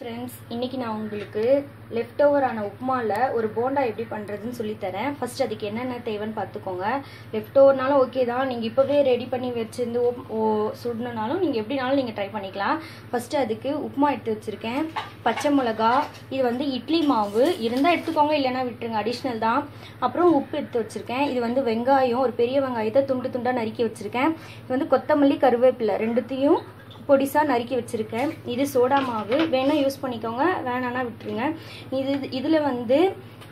Friends இன்னைக்கு நான் உங்களுக்கு லெஃப்ட் ஓவரான உப்புமாவில் ஒரு போண்டா எப்படி பண்ணுறதுன்னு சொல்லித்தரேன். ஃபஸ்ட் அதுக்கு என்னென்ன தேவைன்னு பார்த்துக்கோங்க. லெஃப்ட் ஓவர்னாலும் ஓகே தான். நீங்கள் இப்போவே ரெடி பண்ணி வச்சுருந்து ஓ- ஓ சுடணுனாலும் நீங்கள் எப்படினாலும் நீங்கள் ட்ரை பண்ணிக்கலாம். ஃபஸ்ட்டு அதுக்கு உப்புமா எடுத்து வச்சுருக்கேன். பச்சை மிளகா இது வந்து இட்லி மாவு. இருந்தால் எடுத்துக்கோங்க இல்லைன்னா விட்டுருங்க. அடிஷ்னல் தான். அப்புறம் உப்பு எடுத்து வச்சுருக்கேன். இது வந்து வெங்காயம் ஒரு பெரிய வெங்காயத்தை துண்டு துண்டாக நறுக்கி வச்சுருக்கேன். இது வந்து கொத்தமல்லி கருவேப்பிலை ரெண்டுத்தையும் பொடிசாக நறுக்கி வச்சுருக்கேன். இது சோடா மாவு. வேணால் யூஸ் பண்ணிக்கோங்க. வேணான்னா விட்டுருங்க. இது இதில் வந்து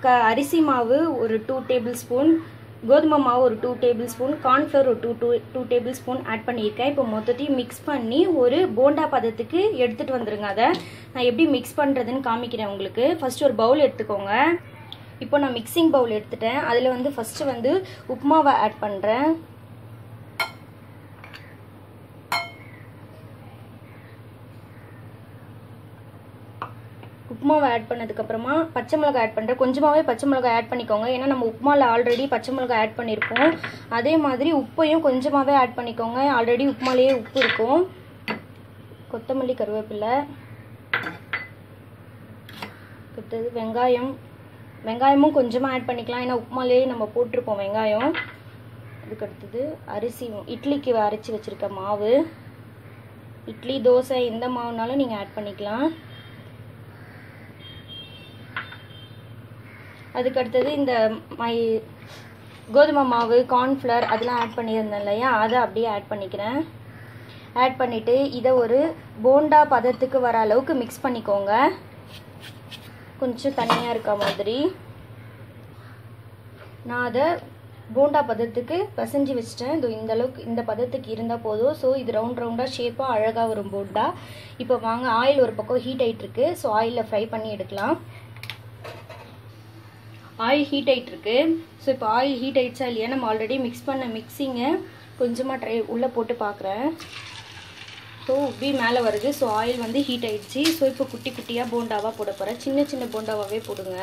க அரிசி மாவு ஒரு டூ டேபிள் ஸ்பூன் கோதுமை மாவு ஒரு டூ டேபிள் ஸ்பூன் கார்ன்ஃப்ளவர் ஒரு two two two table spoon add பண்ணியிருக்கேன். இப்போ மொத்தத்தையும் மிக்ஸ் பண்ணி ஒரு போண்டா பதத்துக்கு எடுத்துகிட்டு வந்துருங்க அதை. நான் எப்படி மிக்ஸ் பண்ணுறதுன்னு காமிக்கிறேன் உங்களுக்கு. ஃபஸ்ட்டு ஒரு பவுல் எடுத்துக்கோங்க. இப்போ நான் மிக்சிங் பவுல் எடுத்துட்டேன். அதில் வந்து ஃபஸ்ட்டு வந்து உப்புமாவை ஆட் பண்ணுறேன் உப்புமாவை ஆட் பண்ணதுக்கப்புறமா பச்சை மிளகாய் ஆட் பண்ணுறேன் கொஞ்சமாகவே பச்சை மிளகாய் ஆட் பண்ணிக்கோங்க. ஏன்னா நம்ம உப்புமாவில் ஆல்ரெடி பச்சை மிளகாய் ஆட் பண்ணியிருக்கோம் அதே மாதிரி உப்பையும் கொஞ்சமாகவே ஆட் பண்ணிக்கோங்க. ஆல்ரெடி உப்புமாலேயே உப்பு இருக்கும். கொத்தமல்லி கருவேப்பிலை. அடுத்தது வெங்காயம். வெங்காயமும் கொஞ்சமாக ஆட் பண்ணிக்கலாம். ஏன்னா உப்புமாலேயே நம்ம போட்டிருப்போம் வெங்காயம். அதுக்கடுத்தது அரிசி இட்லிக்கு அரைச்சி வச்சுருக்க மாவு. இட்லி தோசை எந்த மாவுனாலும் நீங்கள் ஆட் பண்ணிக்கலாம். அதுக்கு அடுத்தது இந்த மை கோதுமை மாவு கார்ன்ஃப்ளவர் அதெல்லாம் ஆட் பண்ணியிருந்தேன் இல்லையா? அதை அப்படியே ஆட் பண்ணிக்கிறேன். ஆட் பண்ணிவிட்டு இதை ஒரு போண்டா பதத்துக்கு வர அளவுக்கு மிக்ஸ் பண்ணிக்கோங்க. கொஞ்சம் தனியாக இருக்க மாதிரி. நான் அதை போண்டா பதத்துக்கு பசஞ்சு வச்சிட்டேன். இது இந்த அளவுக்கு இந்த பதத்துக்கு இருந்தால் போதும். ஸோ இது ரவுண்ட் ரவுண்டாக ஷேப்பாக அழகாக வரும் போண்டா. இப்போ வாங்க ஆயில் ஒரு பக்கம் ஹீட் ஆகிட்டுருக்கு ஸோ ஆயிலில் ஃப்ரை பண்ணி எடுக்கலாம். ஆயில் ஹீட் ஆகிட்டு ஸோ இப்போ ஆயில் ஹீட் ஆகிடுச்சா இல்லையா? நம்ம ஆல்ரெடி மிக்ஸ் பண்ண மிக்ஸிங்கை கொஞ்சமாக ட்ரை உள்ளே போட்டு பார்க்குறேன் ஸோ உப்பி மேலே வருது. ஸோ ஆயில் வந்து ஹீட் ஆகிடுச்சி ஸோ இப்போ குட்டி குட்டியாக போண்டாவாக போட போகிறேன் சின்ன சின்ன போண்டாவாகவே போடுங்க.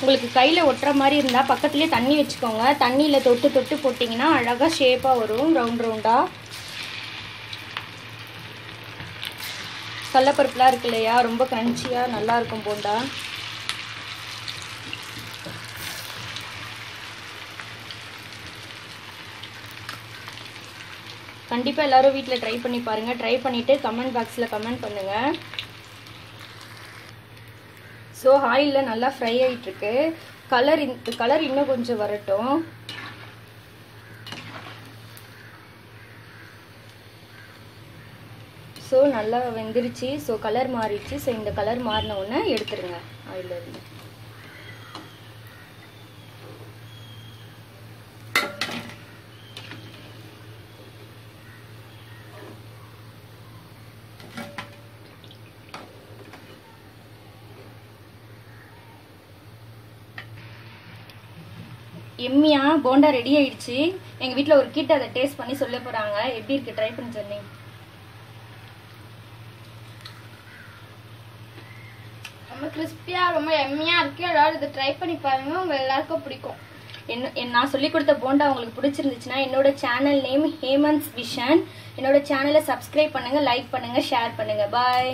உங்களுக்கு கையில் ஒட்டுற மாதிரி இருந்தால் பக்கத்துலேயே தண்ணி வச்சுக்கோங்க. தண்ணியில் தொட்டு தொட்டு போட்டிங்கன்னா அழகாக ஷேப்பாக வரும். ரவுண்ட் ரவுண்டாக கடலப்பருப்புலாம் இருக்கு இல்லையா? ரொம்ப க்ரன்ச்சியாக நல்லா இருக்கும் போண்டா. கண்டிப்பாக எல்லாரும் வீட்டில் ட்ரை பண்ணி பாருங்கள் ட்ரை பண்ணிவிட்டு கமெண்ட் பாக்ஸில் கமெண்ட் பண்ணுங்கள் ஸோ ஆயிலில் நல்லா ஃப்ரை ஆகிட்டுருக்கு கலர் கலர் இன்னும் கொஞ்சம் வரட்டும். ஸோ நல்லா வெந்துருச்சு. ஸோ கலர் மாறிடுச்சு. ஸோ இந்த கலர் மாறின உடனே எடுத்துருங்க ஆயிலிருந்து எம்மியா? போண்டா ரெடி ஆயிடுச்சு. எங்க வீட்ல ஒரு கிட் அதை டேஸ்ட் பண்ணி சொல்ல போறாங்க. எப்படி இருக்கு? ட்ரை பண்ணி சொன்னீங்க ரொம்ப கிறிஸ்பியாக ரொம்ப எம்மியாக இருக்குது எல்லாரும் இதை ட்ரை பண்ணி பாருங்கள் உங்கள் எல்லாருக்கும் பிடிக்கும். என்ன என் நான் சொல்லி கொடுத்த போண்டா உங்களுக்கு பிடிச்சிருந்துச்சுன்னா என்னோட சேனல் நேம் ஹேமந்த்ஸ் விஷன். என்னோட சேனலை சப்ஸ்கிரைப் பண்ணுங்க லைக் பண்ணுங்க ஷேர் பண்ணுங்க. பாய்